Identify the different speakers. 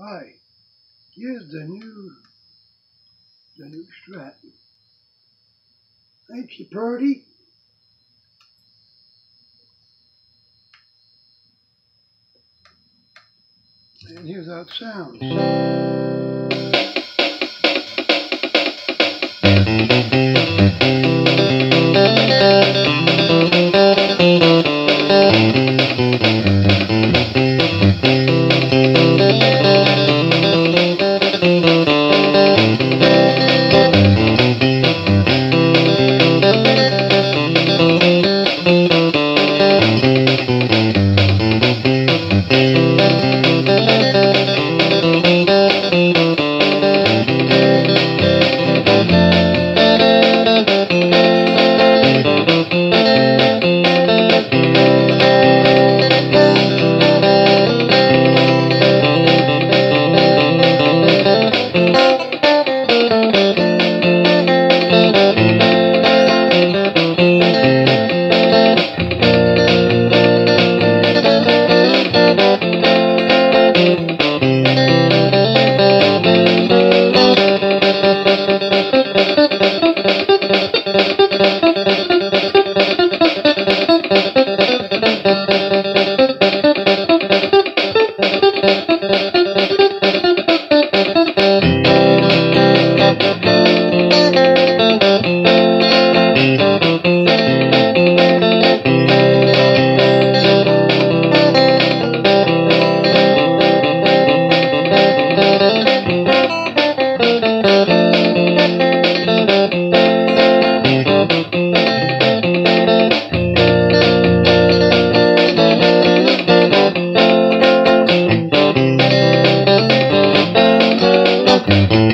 Speaker 1: Hi, here's the new, the new Strat. Ain't she pretty? And here's how it sounds. Thank you. Thank you.